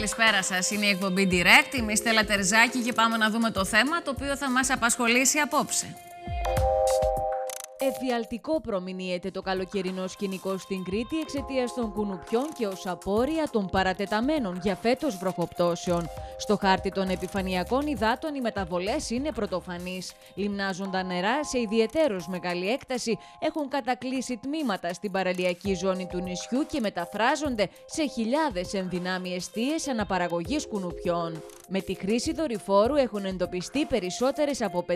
Κυρίε και κύριοι, καλησπέρα σας. Είναι η εκπομπή Direct. Είμαι η Στέλλα Τερζάκη και πάμε να δούμε το θέμα το οποίο θα μας απασχολήσει απόψε. Εφιαλτικό προμηνύεται το καλοκαιρινό σκηνικό στην Κρήτη εξαιτίας των κουνουπιών και ως απόρρια των παρατεταμένων για φέτος βροχοπτώσεων. Στο χάρτη των επιφανειακών υδάτων οι μεταβολές είναι πρωτοφανείς. Λιμνάζοντα νερά σε ιδιαιτέρως μεγάλη έκταση έχουν κατακλείσει τμήματα στην παραλιακή ζώνη του νησιού και μεταφράζονται σε χιλιάδες ενδυνάμει αιστείες αναπαραγωγής κουνουπιών. Με τη χρήση δορυφόρου έχουν εντοπιστεί περισσότερες από 5.500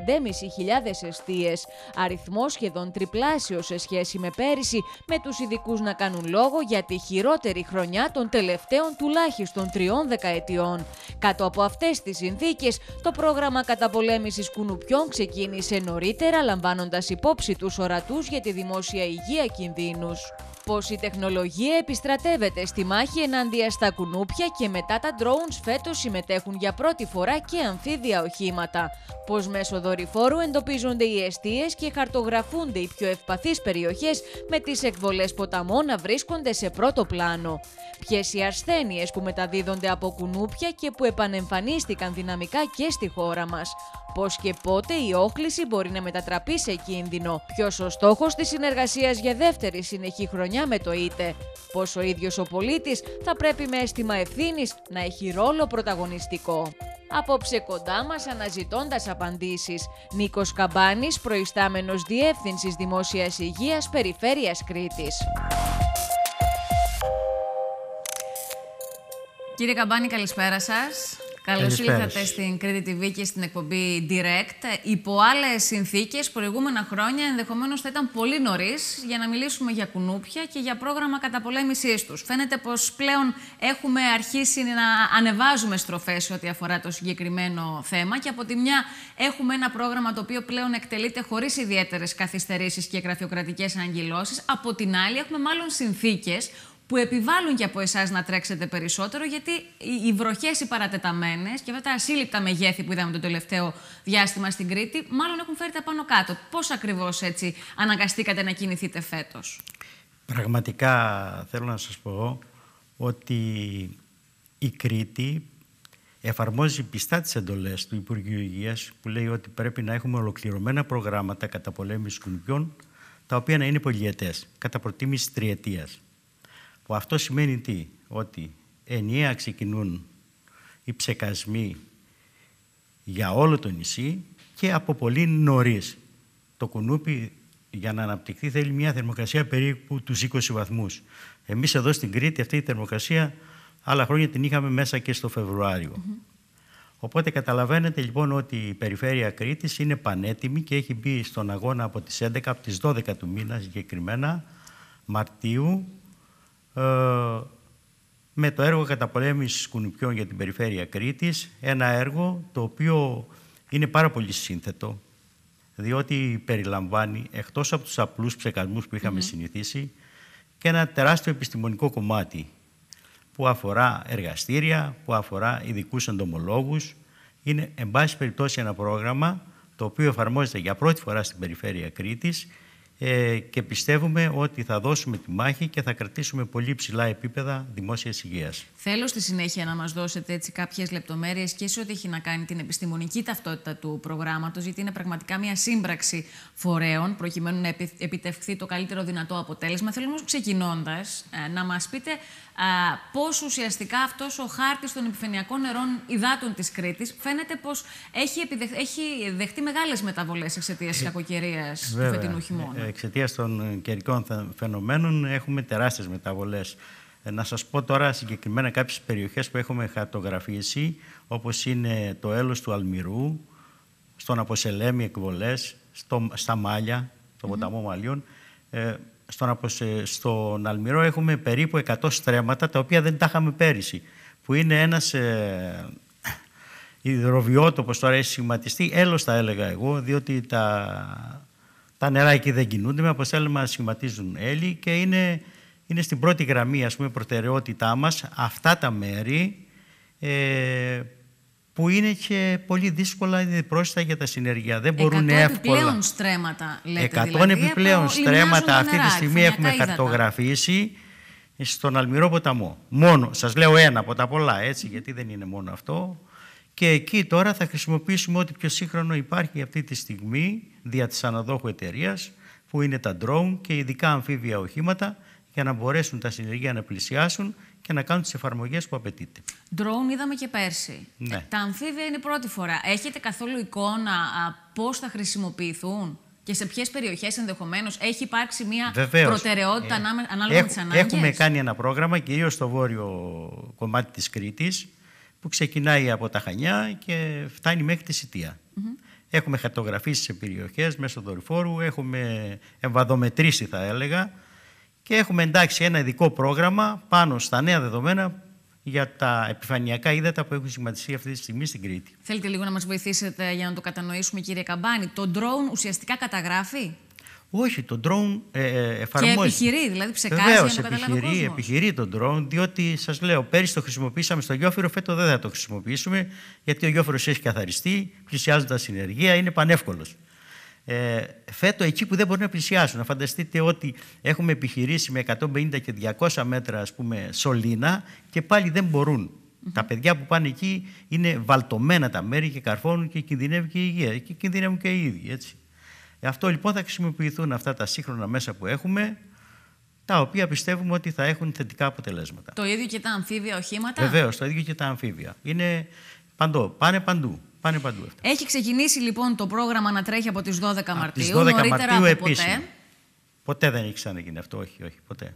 αιστείες. Αριθμός σχεδόν τριπλάσιο σε σχέση με πέρυσι, με τους ειδικούς να κάνουν λόγο για τη χειρότερη χρονιά των τελευταίων τουλάχιστον τριών δεκαετιών. Κάτω από αυτές τις συνθήκες, το πρόγραμμα καταπολέμησης κουνουπιών ξεκίνησε νωρίτερα, λαμβάνοντας υπόψη τους ορατούς για τη δημόσια υγεία κινδύνους πως η τεχνολογία επιστρατεύεται στη μάχη ενάντια στα κουνούπια και μετά τα drones φέτος συμμετέχουν για πρώτη φορά και αμφίδια οχήματα. Πως μέσω δορυφόρου εντοπίζονται οι αιστείες και χαρτογραφούνται οι πιο ευπαθείς περιοχές με τις εκβολές ποταμών να βρίσκονται σε πρώτο πλάνο. Ποιες οι ασθένειες που μεταδίδονται από κουνούπια και που επανεμφανίστηκαν δυναμικά και στη χώρα μας πώς και πότε η όχληση μπορεί να μετατραπεί σε κίνδυνο, ποιος ο στόχος της συνεργασίας για δεύτερη συνεχή χρονιά με το ΙΤΕ, πως ο ίδιος ο πολίτης θα πρέπει με αίσθημα ευθύνης να έχει ρόλο πρωταγωνιστικό. Απόψε κοντά μας αναζητώντας απαντήσεις. Νίκος Καμπάνης, προϊστάμενος Διεύθυνσης Δημόσιας Υγείας Περιφέρειας Κρήτης. Κύριε Καμπάνη, καλησπέρα σας. Καλώς ήρθατε στην Κρήτη TV και στην εκπομπή Direct. Υπό άλλες συνθήκες, προηγούμενα χρόνια, ενδεχομένως θα ήταν πολύ νωρίς για να μιλήσουμε για κουνούπια και για πρόγραμμα καταπολέμησής τους. Φαίνεται πως πλέον έχουμε αρχίσει να ανεβάζουμε στροφές ό,τι αφορά το συγκεκριμένο θέμα και από τη μια έχουμε ένα πρόγραμμα το οποίο πλέον εκτελείται χωρίς ιδιαίτερες καθυστερήσεις και γραφειοκρατικές αναγγυλώσει. Από την άλλη, έχουμε μάλλον συνθήκες που επιβάλλουν και από εσάς να τρέξετε περισσότερο, γιατί οι βροχές οι παρατεταμένες και αυτά τα ασύλληπτα μεγέθη που είδαμε το τελευταίο διάστημα στην Κρήτη, μάλλον έχουν φέρει τα πάνω κάτω. Πώς ακριβώς έτσι αναγκαστήκατε να κινηθείτε φέτος, Πραγματικά θέλω να σας πω ότι η Κρήτη εφαρμόζει πιστά τις εντολές του Υπουργείου Υγείας που λέει ότι πρέπει να έχουμε ολοκληρωμένα προγράμματα καταπολέμησης κουνουπιών τα οποία να είναι πολυετές, κατά προτίμηση τριετίας. Που αυτό σημαίνει τι, ότι ενιαία ξεκινούν οι ψεκασμοί για όλο το νησί και από πολύ νωρίς. Το κουνούπι για να αναπτυχθεί θέλει μια θερμοκρασία περίπου τους 20 βαθμούς. Εμείς εδώ στην Κρήτη αυτή η θερμοκρασία άλλα χρόνια την είχαμε μέσα και στο Φεβρουάριο. Οπότε καταλαβαίνετε λοιπόν ότι η περιφέρεια Κρήτης είναι πανέτοιμη και έχει μπει στον αγώνα από τις 11, από τις 12 του μήνα συγκεκριμένα Μαρτίου ε, με το έργο καταπολέμησης κουνουπιών για την περιφέρεια Κρήτης, ένα έργο το οποίο είναι πάρα πολύ σύνθετο, διότι περιλαμβάνει, εκτός από τους απλούς ψεκασμούς που είχαμε συνηθίσει, και ένα τεράστιο επιστημονικό κομμάτι που αφορά εργαστήρια, που αφορά ειδικούς εντομολόγους. Είναι, εν πάση περιπτώσει, ένα πρόγραμμα το οποίο εφαρμόζεται για πρώτη φορά στην περιφέρεια Κρήτης ε, και πιστεύουμε ότι θα δώσουμε τη μάχη και θα κρατήσουμε πολύ ψηλά επίπεδα δημόσιας υγείας. Θέλω στη συνέχεια να μας δώσετε έτσι κάποιες λεπτομέρειες και σε ό,τι έχει να κάνει την επιστημονική ταυτότητα του προγράμματος, γιατί είναι πραγματικά μια σύμπραξη φορέων προκειμένου να επιτευχθεί το καλύτερο δυνατό αποτέλεσμα. Θέλω όμως ξεκινώντας ε, να μας πείτε πώς ουσιαστικά αυτός ο χάρτης των επιφανειακών νερών υδάτων της Κρήτης φαίνεται πως έχει, έχει δεχτεί μεγάλες μεταβολές εξαιτίας της ε, κακοκαιρίας του φετινού χειμώνα. Ε, εξαιτίας των καιρικών φαινομένων έχουμε τεράστιες μεταβολές. Ε, να σας πω τώρα συγκεκριμένα κάποιες περιοχές που έχουμε χαρτογραφήσει, όπως είναι το έλος του Αλμυρού, στον Αποσελέμι εκβολές, στο, στα Μάλια, στο ποταμό Μαλιών. Ε, στον, στον Αλμυρό έχουμε περίπου 100 στρέμματα, τα οποία δεν τα είχαμε πέρυσι, που είναι ένας ε, υδροβιότοπος, τώρα έχει σχηματιστεί, έλος τα έλεγα εγώ, διότι τα, τα νερά εκεί δεν κινούνται, με αποτέλεσμα σχηματίζουν έλλη και είναι, είναι στην πρώτη γραμμή, ας πούμε, προτεραιότητά μας αυτά τα μέρη ε, που είναι και πολύ δύσκολα είναι πρόσθετα για τα συνεργεία. Δεν μπορούν εύκολα. επιπλέον στρέμματα, λέτε 100 δηλαδή, επιπλέον στρέμματα αυτή τη στιγμή έχουμε χαρτογραφήσει στον Αλμυρό ποταμό. Μόνο, σας λέω ένα από τα πολλά έτσι, γιατί δεν είναι μόνο αυτό. Και εκεί τώρα θα χρησιμοποιήσουμε ό,τι πιο σύγχρονο υπάρχει αυτή τη στιγμή δια της αναδόχου εταιρείας, που είναι τα drone και ειδικά αμφίβια οχήματα για να μπορέσουν τα συνεργεία να πλησιάσουν και να κάνουν τις εφαρμογές που απαιτείται. Drone είδαμε και πέρσι. Ναι. Τα αμφίβια είναι πρώτη φορά. Έχετε καθόλου εικόνα πώς θα χρησιμοποιηθούν και σε ποιες περιοχές ενδεχομένως έχει υπάρξει μια Βεβαίως. προτεραιότητα ε, ανάλογα με τις ανάγκε. Έχουμε κάνει ένα πρόγραμμα κυρίω στο βόρειο κομμάτι της Κρήτης που ξεκινάει από τα Χανιά και φτάνει μέχρι τη Σιτία. Έχουμε χαρτογραφήσεις σε περιοχές μέσω δορυφόρου, έχουμε εμβαδομετρήσει θα έλεγα και έχουμε εντάξει ένα ειδικό πρόγραμμα πάνω στα νέα δεδομένα για τα επιφανειακά ύδατα που έχουν σχηματιστεί αυτή τη στιγμή στην Κρήτη. Θέλετε λίγο να μας βοηθήσετε για να το κατανοήσουμε κύριε Καμπάνη; Το drone ουσιαστικά καταγράφει; Όχι, το drone ε, ε εφαρμόζει. Και επιχειρεί, δηλαδή ψεκάζει Βεβαίως, για να το επιχειρεί, επιχειρεί το drone, διότι σας λέω, πέρυσι το χρησιμοποίησαμε στο Γιόφυρο, φέτο δεν θα το χρησιμοποιήσουμε, γιατί ο Γιόφυρος έχει καθαριστεί, πλησιάζουν τα συνεργεία, είναι πανεύκολος ε, φέτο εκεί που δεν μπορούν να πλησιάσουν. Να φανταστείτε ότι έχουμε επιχειρήσει με 150 και 200 μέτρα ας πούμε, σωλήνα και πάλι δεν μπορούν. Τα παιδιά που πάνε εκεί είναι βαλτωμένα τα μέρη και καρφώνουν και κινδυνεύει και η υγεία και κινδυνεύουν και οι ίδιοι. Έτσι. Ε, αυτό λοιπόν θα χρησιμοποιηθούν αυτά τα σύγχρονα μέσα που έχουμε τα οποία πιστεύουμε ότι θα έχουν θετικά αποτελέσματα. Το ίδιο και τα αμφίβια οχήματα; Βεβαίως, το ίδιο και τα αμφίβια. Είναι παντού, πάνε παντού. Πάνε παντού αυτά. Έχει ξεκινήσει λοιπόν το πρόγραμμα να τρέχει από τις 12 από Μαρτίου, τις 12 νωρίτερα Μαρτίου από επίσημα. ποτέ. Ποτέ δεν έχει ξαναγίνει αυτό, όχι, όχι, ποτέ.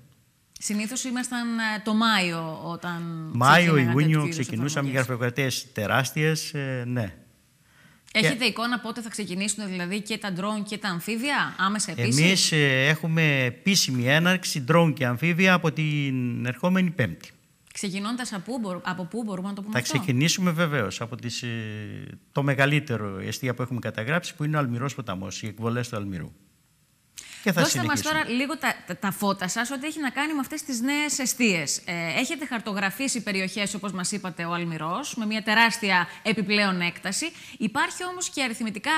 Συνήθως ήμασταν ε, το Μάιο όταν. Μάιο, Ιούνιο ξεκινούσαμε γραφειοκρατίες τεράστιες, ε, ναι. Έχετε εικόνα πότε θα ξεκινήσουν δηλαδή και τα ντρόουν και τα αμφίβια, άμεσα επίσης; Εμείς ε, έχουμε επίσημη έναρξη ντρόουν και αμφίβια από την ερχόμενη Πέμπτη. Ξεκινώντας από, από πού μπορούμε να το πούμε Θα αυτό; ξεκινήσουμε βεβαίως από τις, ε, το μεγαλύτερο αιστεία που έχουμε καταγράψει, που είναι ο Αλμυρός ποταμός, οι εκβολές του Αλμυρού. Και θα Δώστε μας τώρα λίγο τα, τα, τα φώτα σας, ό,τι έχει να κάνει με αυτές τις νέες αιστείες. Ε, έχετε χαρτογραφήσει περιοχές, όπως μας είπατε, ο Αλμυρός, με μια τεράστια επιπλέον έκταση. Υπάρχει όμως και αριθμητικά,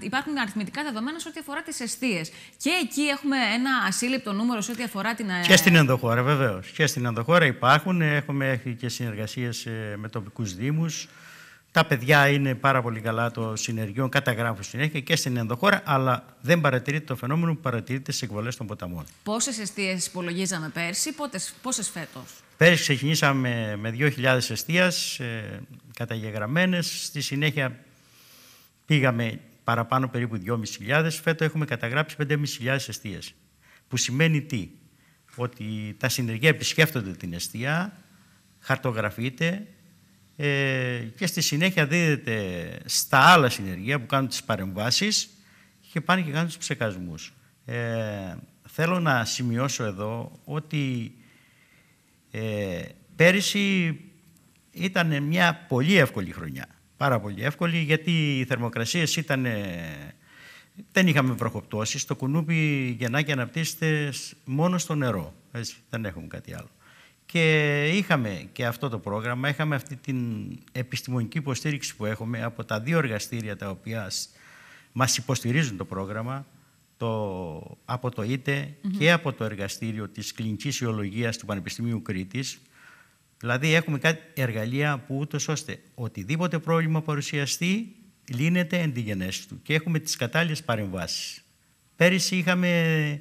υπάρχουν αριθμητικά δεδομένα σε ό,τι αφορά τις αιστείες. Και εκεί έχουμε ένα ασύλληπτο νούμερο σε ό,τι αφορά την... Και στην ενδοχώρα, βεβαίως. Και στην ενδοχώρα υπάρχουν, έχουμε και συνεργασίες ε, με τοπικούς δήμους. Τα παιδιά είναι πάρα πολύ καλά των συνεργειών, καταγράφουν συνέχεια και στην ενδοχώρα, αλλά δεν παρατηρείται το φαινόμενο που παρατηρείται στις εκβολές των ποταμών. Πόσες αιστείες υπολογίζαμε πέρσι, πόσες φέτος; Πέρσι ξεκινήσαμε με 2.000 αιστεία ε, καταγεγραμμένες. Στη συνέχεια πήγαμε παραπάνω περίπου 2.500. Φέτο έχουμε καταγράψει 5.500 αιστείες. Που σημαίνει τι, ότι τα συνεργεία επισκέφτονται την αιστεία, χαρτογραφείται, ε, και στη συνέχεια δίδεται στα άλλα συνεργεία που κάνουν τις παρεμβάσεις και πάνε και κάνουν τους ψεκασμούς. Ε, θέλω να σημειώσω εδώ ότι ε, πέρυσι ήταν μια πολύ εύκολη χρονιά. Πάρα πολύ εύκολη γιατί οι θερμοκρασίες ήταν... Δεν είχαμε βροχοπτώσεις. Το κουνούπι γεννά και αναπτύσσεται μόνο στο νερό. Έτσι, δεν έχουμε κάτι άλλο. Και είχαμε και αυτό το πρόγραμμα, είχαμε αυτή την επιστημονική υποστήριξη που έχουμε από τα δύο εργαστήρια τα οποία μας υποστηρίζουν το πρόγραμμα, το, από το ΙΤΕ και από το εργαστήριο της κλινικής ιολογίας του Πανεπιστημίου Κρήτης. Δηλαδή έχουμε κάτι εργαλεία που ούτως ώστε οτιδήποτε πρόβλημα παρουσιαστεί λύνεται εν τη γενέση του και έχουμε τις κατάλληλες παρεμβάσεις. Πέρυσι είχαμε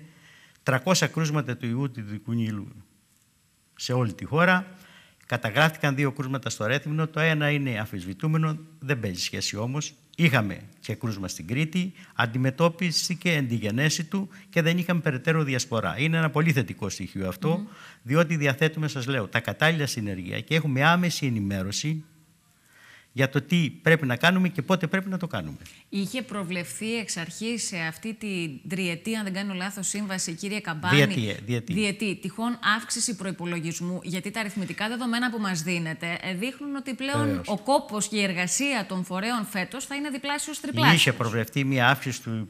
300 κρούσματα του ιού του Δικουνίλου σε όλη τη χώρα. Καταγράφηκαν δύο κρούσματα στο Ρέθυμνο. Το ένα είναι αφισβητούμενο, δεν παίζει σχέση όμως. Είχαμε και κρούσμα στην Κρήτη, αντιμετώπιση εν τη γενέση του και δεν είχαμε περαιτέρω διασπορά. Είναι ένα πολύ θετικό στοιχείο αυτό, διότι διαθέτουμε, σας λέω, τα κατάλληλα συνεργεία και έχουμε άμεση ενημέρωση για το τι πρέπει να κάνουμε και πότε πρέπει να το κάνουμε. Είχε προβλεφθεί εξ αρχής σε αυτή τη τριετή, αν δεν κάνω λάθος, σύμβαση, κύριε Καμπάνη. Διετή, διετή. διετή. Τυχόν αύξηση προπολογισμού, γιατί τα αριθμητικά δεδομένα που μας δίνετε ε, δείχνουν ότι πλέον ο κόπος και η εργασία των φορέων φέτος θα είναι διπλάσιος τριπλάσιος. Είχε προβλεφθεί μια αύξηση του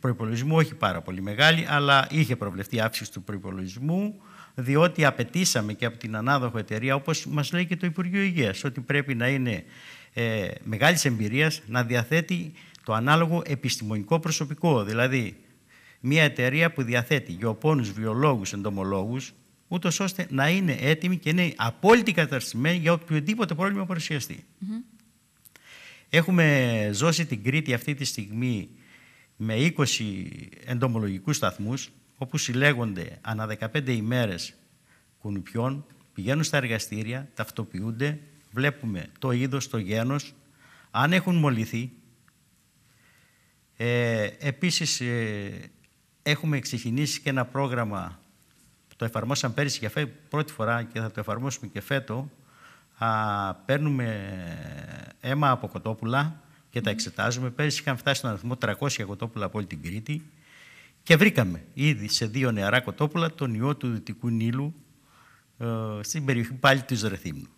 προπολογισμού, όχι πάρα πολύ μεγάλη, αλλά είχε προβλεφθεί αύξηση του προπολογισμού διότι απαιτήσαμε και από την ανάδοχο εταιρεία, όπως μας λέει και το Υπουργείο Υγείας, ότι πρέπει να είναι ε, μεγάλης εμπειρίας, να διαθέτει το ανάλογο επιστημονικό προσωπικό. Δηλαδή, μια εταιρεία που διαθέτει γεωπόνους, βιολόγους, εντομολόγους, ούτως ώστε να είναι έτοιμοι και είναι απόλυτη καταρστημένοι για οποιοδήποτε πρόβλημα παρουσιαστεί. Έχουμε ζώσει την Κρήτη αυτή τη στιγμή με 20 εντομολογικούς σταθμούς, όπου συλλέγονται ανά 15 ημέρες κουνουπιών, πηγαίνουν στα εργαστήρια, ταυτοποιούνται, βλέπουμε το είδος, το γένος, αν έχουν μολυθεί. Ε, επίσης, ε, έχουμε ξεκινήσει και ένα πρόγραμμα το εφαρμόσαμε πέρυσι για πρώτη φορά και θα το εφαρμόσουμε και φέτο. Α, παίρνουμε αίμα από κοτόπουλα και τα εξετάζουμε. Πέρυσι είχαμε φτάσει στον αριθμό 300 κοτόπουλα από όλη την Κρήτη και βρήκαμε ήδη σε δύο νεαρά κοτόπουλα τον ιό του Δυτικού Νείλου ε, στην περιοχή πάλι του Ισρεθύμνου.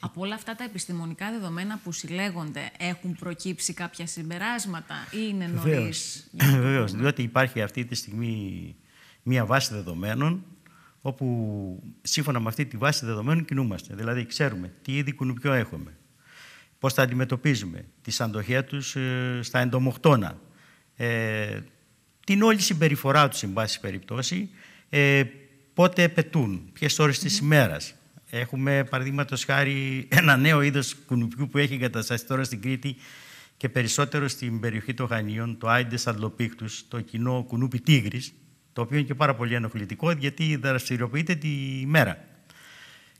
Από όλα αυτά τα επιστημονικά δεδομένα που συλλέγονται, έχουν προκύψει κάποια συμπεράσματα ή είναι νωρίς. Βεβαίως, διότι υπάρχει αυτή τη στιγμή μία βάση δεδομένων όπου σύμφωνα με αυτή τη βάση δεδομένων κινούμαστε. Δηλαδή ξέρουμε τι είδη κουνουπιό έχουμε, πώς τα αντιμετωπίζουμε, τη αντοχέ τους ε, στα εντομοκτώνα, ε, την όλη συμπεριφορά τους, εν πάση περιπτώσει, ε, πότε πετούν, ποιες ώρες της ημέρας. Έχουμε, παραδείγματος χάρη, ένα νέο είδος κουνουπιού που έχει εγκατασταθεί τώρα στην Κρήτη και περισσότερο στην περιοχή των Χανίων, το Άιντες Αντλοπίκτους, το κοινό κουνούπι τίγρης, το οποίο είναι και πάρα πολύ ενοχλητικό γιατί δραστηριοποιείται τη μέρα.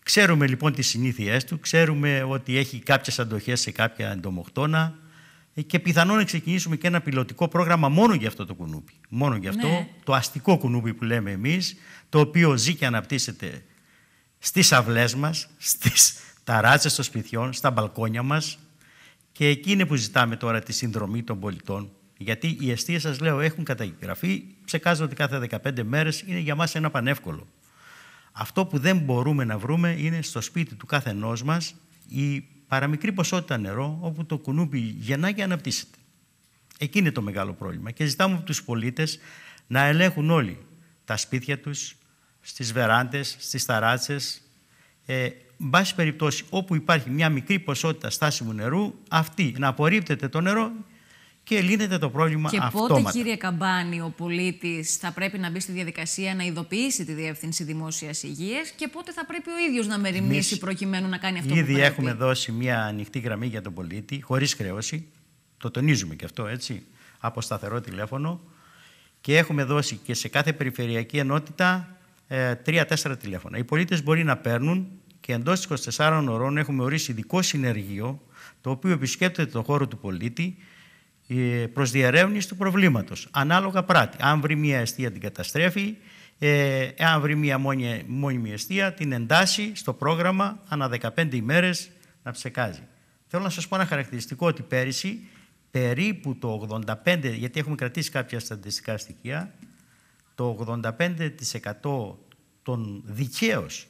Ξέρουμε λοιπόν τις συνήθειές του, ξέρουμε ότι έχει κάποιες αντοχές σε κάποια εντομοκτώνα και πιθανόν να ξεκινήσουμε και ένα πιλωτικό πρόγραμμα μόνο για αυτό το κουνούπι. Μόνο για αυτό, ναι. το αστικό κουνούπι που λέμε εμείς, το οποίο ζει και αναπτύσσεται στις αυλές μας, στις ταράτσες των σπιτιών, στα μπαλκόνια μας και εκεί είναι που ζητάμε τώρα τη συνδρομή των πολιτών γιατί οι αιστείες σας λέω έχουν καταγραφεί, ψεκάζονται κάθε 15 μέρες, είναι για μας ένα πανεύκολο. Αυτό που δεν μπορούμε να βρούμε είναι στο σπίτι του κάθε ενός μας η παραμικρή ποσότητα νερό όπου το κουνούπι γεννά και αναπτύσσεται. Εκεί είναι το μεγάλο πρόβλημα και ζητάμε από τους πολίτες να ελέγχουν όλοι τα σπίτια τους, στις βεράντες, στις ταράτσες, ε, μπάση περιπτώσει όπου υπάρχει μια μικρή ποσότητα στάσιμου νερού, αυτή να απορρίπτεται το νερό και λύνεται το πρόβλημα και αυτόματα. Και πότε, κύριε Καμπάνη, ο πολίτης θα πρέπει να μπει στη διαδικασία να ειδοποιήσει τη Διεύθυνση Δημόσιας Υγείας και πότε θα πρέπει ο ίδιος να μεριμνήσει προκειμένου να κάνει αυτό ήδη που πρέπει; Ήδη έχουμε δώσει μια ανοιχτή γραμμή για τον πολίτη, χωρίς χρέωση. Το τονίζουμε και αυτό, έτσι, από σταθερό τηλέφωνο. Και έχουμε δώσει και σε κάθε περιφερειακή ενότητα ε, τρία-τέσσερα τηλέφωνα. Οι πολίτες μπορεί να παίρνουν και εντός 24 ωρών έχουμε ορίσει ειδικό συνεργείο το οποίο επισκέπτεται το χώρο του πολίτη προς διερεύνηση του προβλήματος. Ανάλογα πράττει. Αν βρει μια αιστεία την καταστρέφει, ε, αν βρει μια μόνιμη αιστεία την εντάσσει στο πρόγραμμα ανά 15 ημέρες να ψεκάζει. Θέλω να σας πω ένα χαρακτηριστικό ότι πέρυσι περίπου το 85, γιατί έχουμε κρατήσει κάποια στατιστικά στοιχεία, το 85% των δικαίως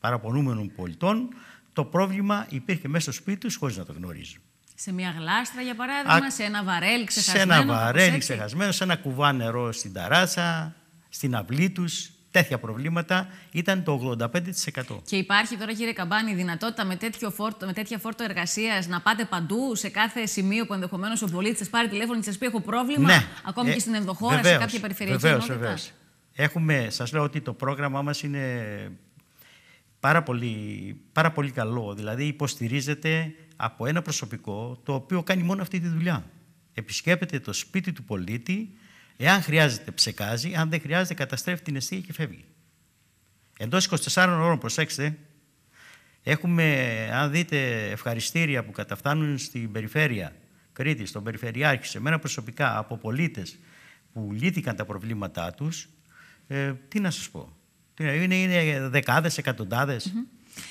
παραπονούμενων πολιτών το πρόβλημα υπήρχε μέσα στο σπίτι τους χωρίς να το γνωρίζουν. Σε μια γλάστρα, για παράδειγμα, σε ένα βαρέλι ξεχασμένο. Σε ένα βαρέλι ξεχασμένο, σε ένα κουβά νερό στην ταράτσα, στην αυλή τους. Τέτοια προβλήματα ήταν το 85%. Και υπάρχει τώρα, κύριε Καμπάνη, η δυνατότητα με, τέτοιο φόρτο, με τέτοια φόρτο εργασίας να πάτε παντού, σε κάθε σημείο που ενδεχομένως ο πολίτη σας πάρει τηλέφωνο και σας πει: Έχω πρόβλημα, ναι. ακόμη και ε, στην ενδοχώρα, βεβαίως, σε κάποια περιφερειακή βεβαίως, ενότητα. Έχουμε, σας λέω ότι το πρόγραμμά μας είναι πάρα πολύ, πάρα πολύ καλό. Δηλαδή υποστηρίζεται από ένα προσωπικό το οποίο κάνει μόνο αυτή τη δουλειά. Επισκέπτεται το σπίτι του πολίτη, εάν χρειάζεται ψεκάζει, αν δεν χρειάζεται καταστρέφει την αιστεία και φεύγει. Εντός 24 ώρων, προσέξτε, έχουμε, αν δείτε, ευχαριστήρια που καταφτάνουν στην περιφέρεια Κρήτης, στον Περιφερειάρχη, σε μένα προσωπικά από πολίτες που λύθηκαν τα προβλήματά τους, ε, τι να σας πω. Είναι, είναι δεκάδες, εκατοντάδες.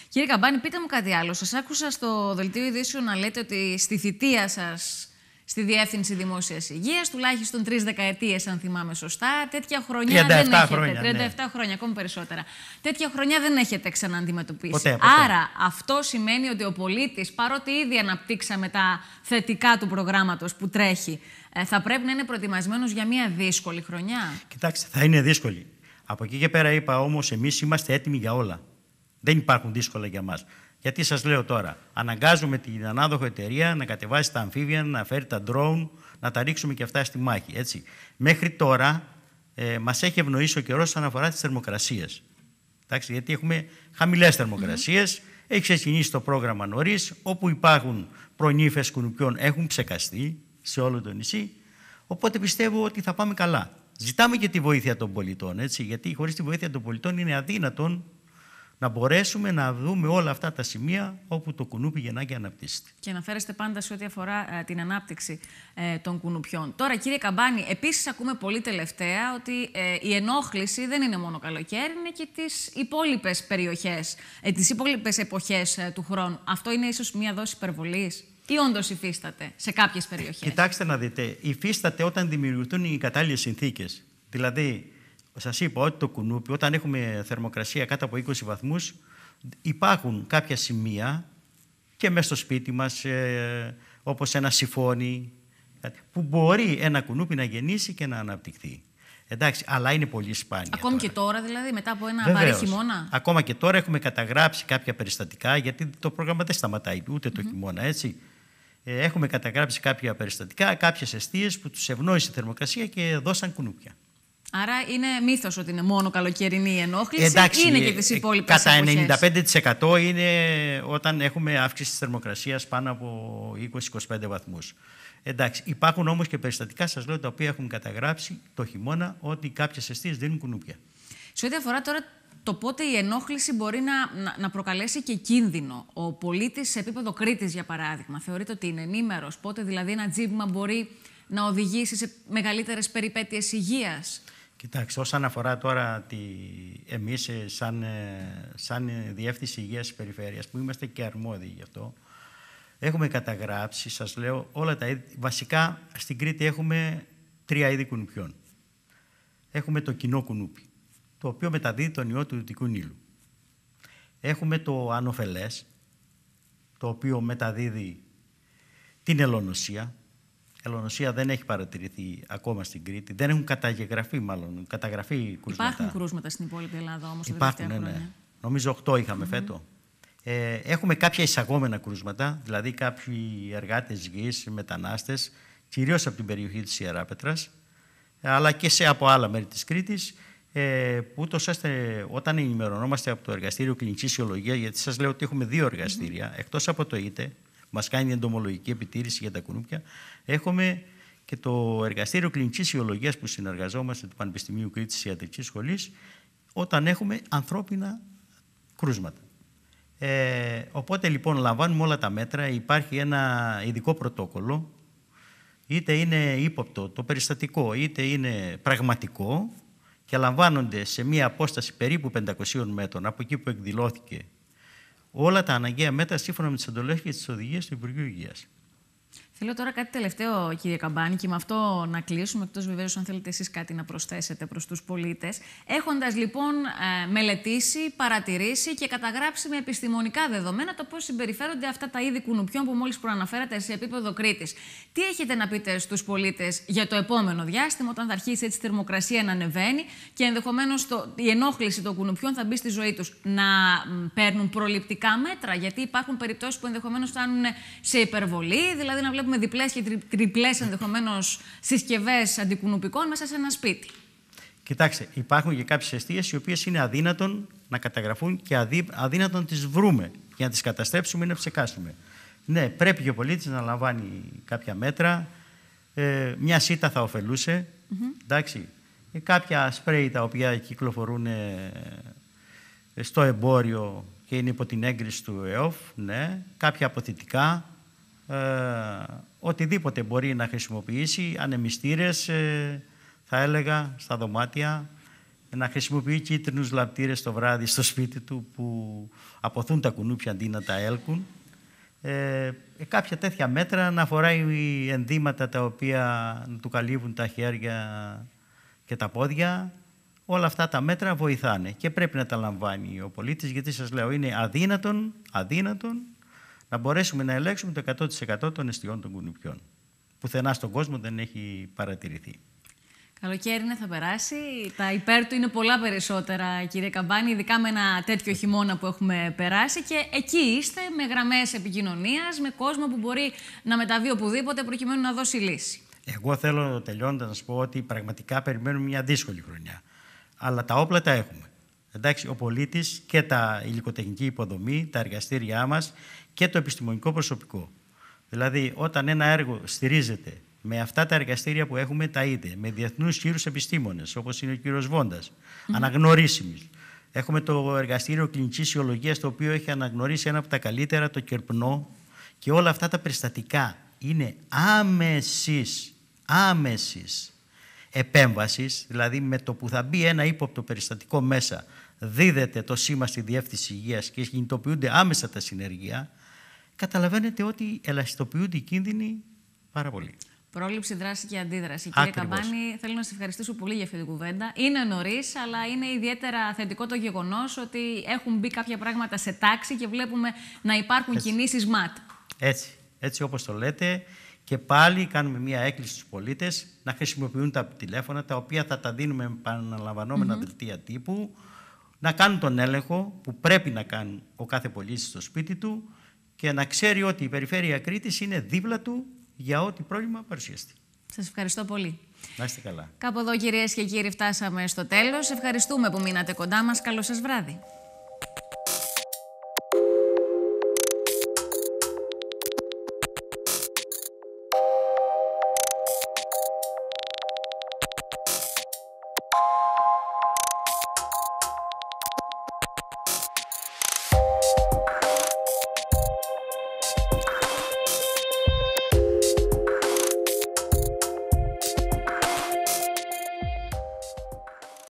Κύριε Καμπάνη, πείτε μου κάτι άλλο. Σας άκουσα στο δελτίο ειδήσεων να λέτε ότι στη θητεία σας στη Διεύθυνση Δημόσιας Υγείας, τουλάχιστον τρεις δεκαετίες, αν θυμάμαι σωστά. Τέτοια χρονιά δεν έχετε. Χρόνια, 37 ναι. χρόνια, ακόμη περισσότερα. Τέτοια χρονιά δεν έχετε ξανααντιμετωπίσει. Ποτέ, ποτέ. Άρα, αυτό σημαίνει ότι ο πολίτης, παρότι ήδη αναπτύξαμε τα θετικά του προγράμματος που τρέχει, ε, θα πρέπει να είναι προετοιμασμένος για μια δύσκολη χρονιά; Κοιτάξτε, θα είναι δύσκολη. Από εκεί και πέρα είπα όμως, εμείς είμαστε έτοιμοι για όλα. Δεν υπάρχουν δύσκολα για μας. Γιατί σας λέω τώρα, αναγκάζουμε την ανάδοχο εταιρεία να κατεβάσει τα αμφίβια, να φέρει τα drone, να τα ρίξουμε και αυτά στη μάχη. Έτσι. Μέχρι τώρα ε, μας έχει ευνοήσει ο καιρός όσον αφορά τις θερμοκρασίες. Εντάξει, γιατί έχουμε χαμηλές θερμοκρασίες, έχει ξεκινήσει το πρόγραμμα νωρίς, όπου υπάρχουν προνήφε κουνουπιών έχουν ψεκαστεί σε όλο το νησί. Οπότε πιστεύω ότι θα πάμε καλά. Ζητάμε και τη βοήθεια των πολιτών, έτσι, γιατί χωρίς τη βοήθεια των πολιτών είναι αδύνατον να μπορέσουμε να δούμε όλα αυτά τα σημεία όπου το κουνούπι γεννά και αναπτύσσεται. Και αναφέρεστε πάντα σε ό,τι αφορά ε, την ανάπτυξη ε, των κουνουπιών. Τώρα, κύριε Καμπάνη, επίσης ακούμε πολύ τελευταία ότι ε, η ενόχληση δεν είναι μόνο καλοκαίρι, είναι και τις υπόλοιπες περιοχές, ε, τις υπόλοιπες εποχές ε, του χρόνου. Αυτό είναι ίσως μία δόση υπερβολής. Ή όντως υφίσταται σε κάποιες περιοχές; Κοιτάξτε να δείτε, υφίσταται όταν δημιουργηθούν οι κατάλληλες συνθήκες. Δηλαδή, Σας είπα ότι το κουνούπι, όταν έχουμε θερμοκρασία κάτω από 20 βαθμούς, υπάρχουν κάποια σημεία και μέσα στο σπίτι μας, ε, όπως ένα σιφόνι, που μπορεί ένα κουνούπι να γεννήσει και να αναπτυχθεί. Εντάξει, αλλά είναι πολύ σπάνια. Ακόμη τώρα. και τώρα, δηλαδή, μετά από ένα βαρύ χειμώνα; Ακόμα και τώρα έχουμε καταγράψει κάποια περιστατικά, γιατί το πρόγραμμα δεν σταματάει ούτε το χειμώνα, έτσι. Ε, έχουμε καταγράψει κάποια περιστατικά, κάποιες αιστείες που τους ευνόησε η θερμοκρασία και δώσαν κουνούπια. Άρα είναι μύθος ότι είναι μόνο καλοκαιρινή η ενόχληση Εντάξει, είναι και τις υπόλοιπες Κατά 95% είναι όταν έχουμε αύξηση της θερμοκρασίας πάνω από 20-25 βαθμούς. Εντάξει, υπάρχουν όμως και περιστατικά, σας λέω, τα οποία έχουν καταγράψει το χειμώνα ότι κάποιες αιστείες δίνουν κουνούπια. Σε ό,τι αφορά τώρα το πότε η ενόχληση μπορεί να, να, να προκαλέσει και κίνδυνο. Ο πολίτης σε επίπεδο Κρήτης, για παράδειγμα, θεωρείται ότι είναι ενήμερος. Πότε δηλαδή ένα τζίμπημα μπορεί να οδηγήσει σε μεγαλύτερες περιπέτειες υγείας; Κοιτάξτε, όσον αφορά τώρα τη... εμείς ε, σαν, ε, σαν Διεύθυνση Υγείας της Περιφέρειας, που είμαστε και αρμόδιοι γι' αυτό, έχουμε καταγράψει, σας λέω, όλα τα είδη. Βασικά, στην Κρήτη έχουμε τρία είδη κουνουπιών. Έχουμε το κοινό κουνούπι, το οποίο μεταδίδει τον ιό του Δυτικού Νείλου. Έχουμε το ανοφελές, το οποίο μεταδίδει την ελονοσία, ελονοσία δεν έχει παρατηρηθεί ακόμα στην Κρήτη. Δεν έχουν καταγεγραφεί, μάλλον, καταγραφεί κρούσματα. Υπάρχουν κρούσματα στην υπόλοιπη Ελλάδα όμως. Υπάρχουν, ναι, ναι. Νομίζω 8 είχαμε mm φέτο. Ε, έχουμε κάποια εισαγόμενα κρούσματα, δηλαδή κάποιοι εργάτες γης, μετανάστες, κυρίως από την περιοχή της Ιεράπετρας, αλλά και σε από άλλα μέρη της Κρήτης, ε, που ούτως ώστε όταν ενημερωνόμαστε από το Εργαστήριο Κλινικής Ιολογίας, γιατί σας λέω ότι έχουμε δύο εργαστήρια, mm εκτός από το ΙΤΕ, μας κάνει εντομολογική επιτήρηση για τα κουνούπια, έχουμε και το Εργαστήριο Κλινικής Ιολογία που συνεργαζόμαστε του Πανεπιστημίου Κρήτης Ιατρικής Σχολής, όταν έχουμε ανθρώπινα κρούσματα. Ε, οπότε λοιπόν λαμβάνουμε όλα τα μέτρα, υπάρχει ένα ειδικό πρωτόκολλο, είτε είναι ύποπτο το περιστατικό, είτε είναι πραγματικό και λαμβάνονται σε μία απόσταση περίπου 500 μέτρων από εκεί που εκδηλώθηκε όλα τα αναγκαία μέτρα σύμφωνα με τις εντολέ και τις οδηγίες του Υπουργείου Υγείας. Θέλω τώρα κάτι τελευταίο, κύριε Καμπάνη, και με αυτό να κλείσουμε, εκτός βεβαίως αν θέλετε εσείς κάτι να προσθέσετε προς τους πολίτες. Έχοντας λοιπόν ε, μελετήσει, παρατηρήσει και καταγράψει με επιστημονικά δεδομένα το πώς συμπεριφέρονται αυτά τα είδη κουνουπιών που μόλις προαναφέρατε σε επίπεδο Κρήτης. Τι έχετε να πείτε στους πολίτες για το επόμενο διάστημα, όταν θα αρχίσει έτσι η θερμοκρασία να ανεβαίνει και ενδεχομένως η ενόχληση των κουνουπιών θα μπει στη ζωή τους. Να παίρνουν προληπτικά μέτρα, γιατί υπάρχουν περιπτώσεις που ενδεχομένως φτάνουν σε υπερβολή, δηλαδή να βλέπουμε έχουμε διπλές και τριπλές ενδεχομένως συσκευές αντικουνουπικών μέσα σε ένα σπίτι. Κοιτάξτε, υπάρχουν και κάποιες αιστείες οι οποίες είναι αδύνατον να καταγραφούν και αδύ, αδύνατον να τις βρούμε για να τις καταστρέψουμε ή να ψεκάσουμε. Ναι, πρέπει και ο πολίτης να λαμβάνει κάποια μέτρα. Ε, μια σίτα θα ωφελούσε, mm-hmm. εντάξει. Και κάποια σπρέι τα οποία κυκλοφορούν ε, στο εμπόριο και είναι υπό την έγκριση του ΕΟΦ, ναι. Κάποια αποθητικά, ε, οτιδήποτε μπορεί να χρησιμοποιήσει, ανεμιστήρες ε, θα έλεγα στα δωμάτια, να χρησιμοποιεί κίτρινους λαπτήρες το βράδυ στο σπίτι του που αποθούν τα κουνούπια αντί να τα έλκουν. Ε, κάποια τέτοια μέτρα να φοράει ενδύματα τα οποία του καλύβουν τα χέρια και τα πόδια. Όλα αυτά τα μέτρα βοηθάνε και πρέπει να τα λαμβάνει ο πολίτης γιατί σας λέω είναι αδύνατον, αδύνατον να μπορέσουμε να ελέγξουμε το 100% των αισθιών των κουνουπιών. Πουθενά στον κόσμο δεν έχει παρατηρηθεί. Καλοκαίρι είναι, θα περάσει. Τα υπέρ του είναι πολλά περισσότερα, κύριε Καμπάνη, ειδικά με ένα τέτοιο χειμώνα που έχουμε περάσει. Και εκεί είστε με γραμμές επικοινωνίας, με κόσμο που μπορεί να μεταβεί οπουδήποτε προκειμένου να δώσει λύση. Εγώ θέλω τελειώνοντας να σας πω ότι πραγματικά περιμένουμε μια δύσκολη χρονιά. Αλλά τα όπλα τα έχουμε. Εντάξει, ο πολίτης και τα υλικοτεχνική υποδομή, τα εργαστήριά μας και το επιστημονικό προσωπικό. Δηλαδή, όταν ένα έργο στηρίζεται με αυτά τα εργαστήρια που έχουμε, τα είτε με διεθνούς χείρους επιστήμονες, όπως είναι ο κύριος Βόντας, mm αναγνωρίσιμοι. Έχουμε το εργαστήριο κλινικής ιολογία, το οποίο έχει αναγνωρίσει ένα από τα καλύτερα, το κερπνό, και όλα αυτά τα περιστατικά είναι άμεσης, άμεσης επέμβασης, δηλαδή με το που θα μπει ένα ύποπτο περιστατικό μέσα, δίδεται το σήμα στη Διεύθυνση Υγείας και κινητοποιούνται άμεσα τα συνεργεία, καταλαβαίνετε ότι ελαχιστοποιούνται οι κίνδυνοι πάρα πολύ. Πρόληψη, δράση και αντίδραση. Κύριε Καμπάνη, θέλω να σα ευχαριστήσω πολύ για αυτή την κουβέντα. Είναι νωρίς, αλλά είναι ιδιαίτερα θετικό το γεγονός ότι έχουν μπει κάποια πράγματα σε τάξη και βλέπουμε να υπάρχουν κινήσεις ΜΑΤ. Έτσι, έτσι όπως το λέτε. Και πάλι κάνουμε μια έκκληση στους πολίτες να χρησιμοποιούν τα τηλέφωνα, τα οποία θα τα δίνουμε με επαναλαμβανόμενα mm δελτία τύπου, να κάνουν τον έλεγχο που πρέπει να κάνουν ο κάθε πολίτης στο σπίτι του και να ξέρει ότι η Περιφέρεια Κρήτης είναι δίπλα του για ό,τι πρόβλημα παρουσιαστεί. Σας ευχαριστώ πολύ. Να είστε καλά. Κάπου εδώ κυρίες και κύριοι φτάσαμε στο τέλος. Ευχαριστούμε που μείνατε κοντά μας. Καλό σας βράδυ.